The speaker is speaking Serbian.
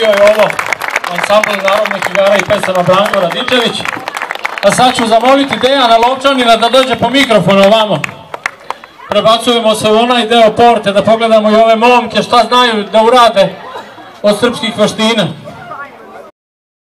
bio je ovo ansambl narodnih igara i pesama Branko Radičević. A sad ću zamoliti Dejana Lovčanina da dođe po mikrofon ovamo. Prebacujemo se u onaj deo porte da pogledamo i ove momke šta znaju da urade od srpskih vaština.